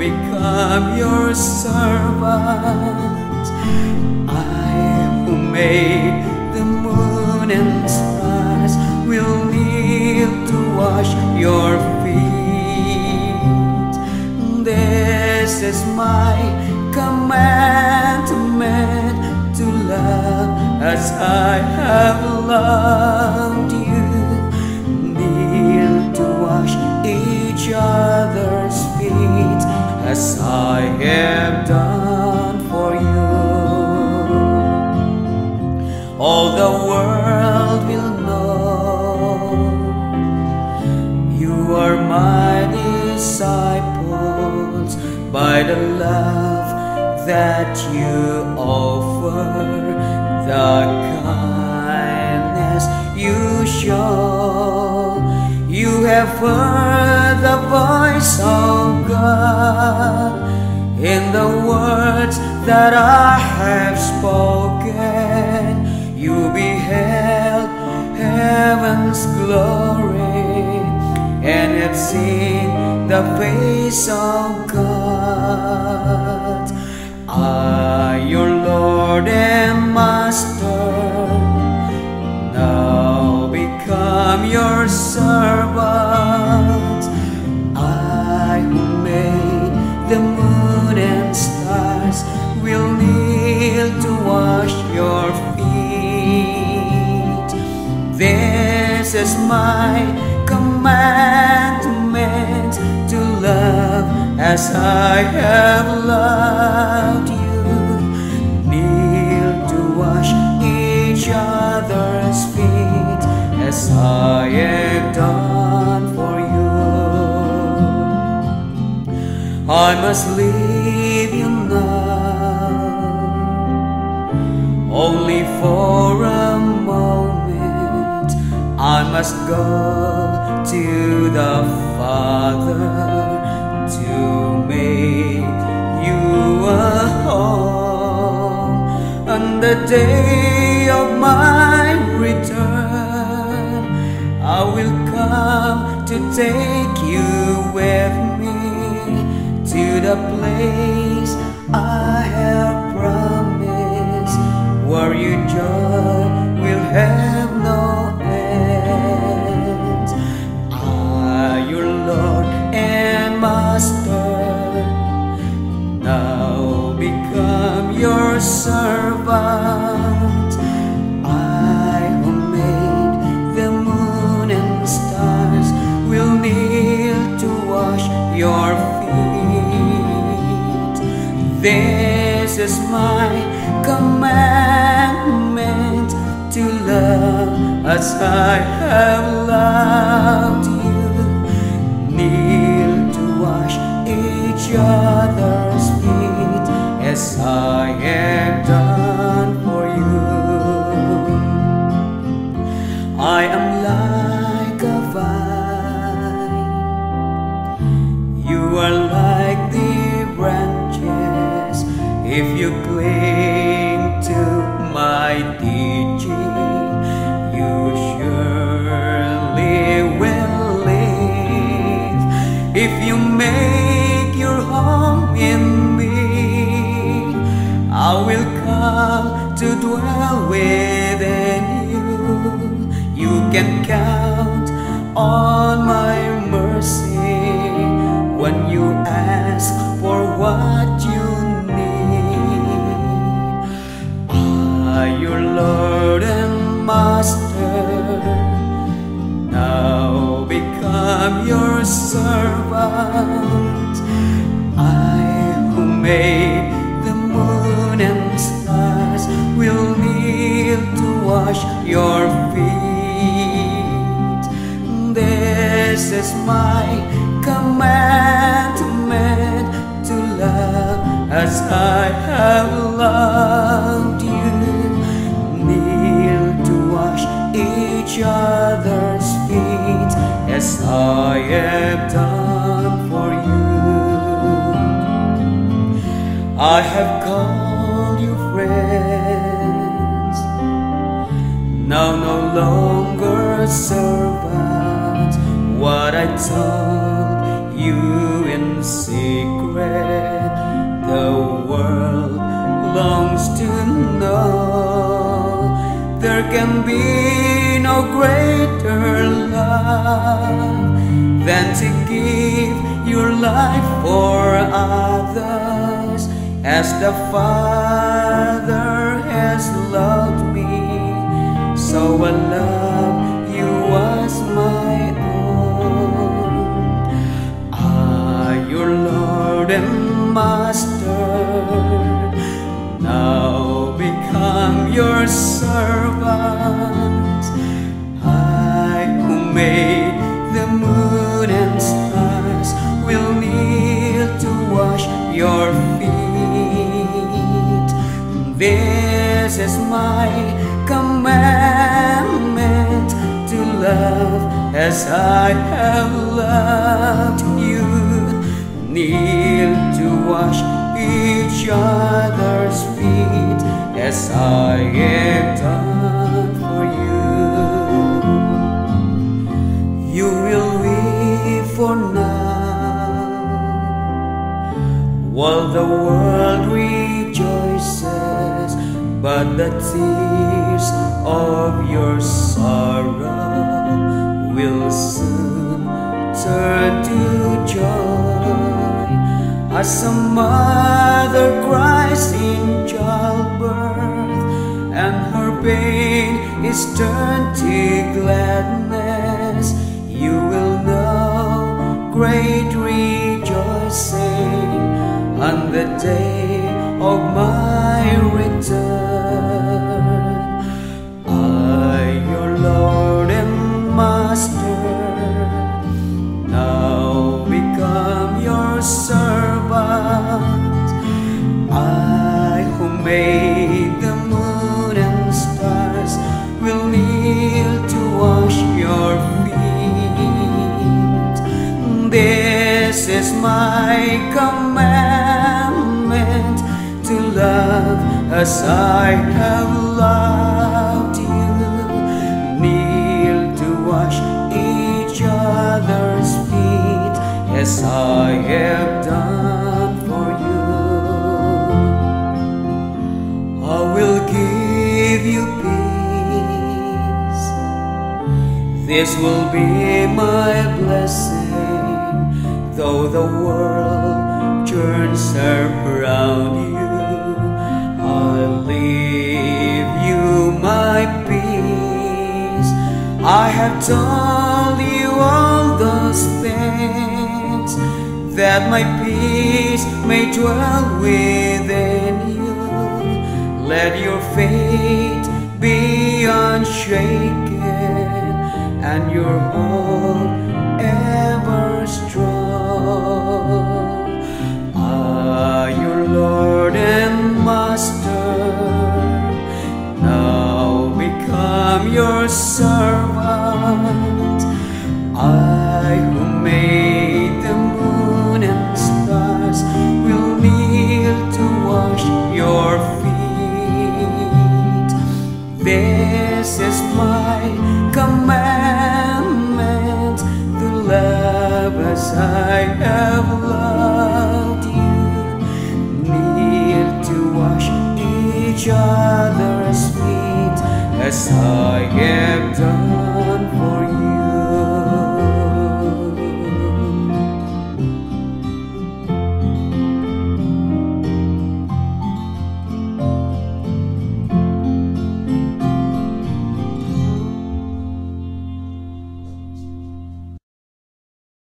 become your servant. I who made the moon and stars will kneel to wash your feet. This is my commandment to love as I have loved I have done for you. All the world will know you are my disciples by the love that you offer, the kindness you show. You have heard in the words that I have spoken. You beheld heaven's glory and have seen the face of God. Is my commandment to love as I have loved you. Kneel to wash each other's feet as I have done for you. I must leave you now, only for. I must go to the Father to make you a home. On the day of my return, I will come to take you with me to the place your feet. This is my commandment to love as I have loved my teaching, you surely will live. If you make your home in me, I will come to dwell within you. You can count on my mercy when you ask for what become your servant. I who made the moon and stars will kneel to wash your feet. This is my commandment to love as I have loved I have done for you. I have called you friends, now no longer servants. What what I told you in secret. The world longs to know there can be no greater love than to give your life for others as the Father has loved me. So I love This is my commandment to love as I have loved you. Kneel to wash each other's feet as I have done for you. You will weep for now while the world rejoices, but the tears of your sorrow will soon turn to joy as a mother cries in childbirth and her pain is turned to gladness. You will know great rejoicing on the day of my is my commandment to love as I have loved you. Kneel to wash each other's feet as I have done for you. I will give you peace. This will be my blessing, though the world turns around you. I'll leave you my peace. I have told you all those things that my peace may dwell within you. Let your faith be unshaken and your hope become your servant. I who made the moon and stars will kneel to wash your feet. This is my commandment to love as I have loved you. Kneel to wash each other's I have done.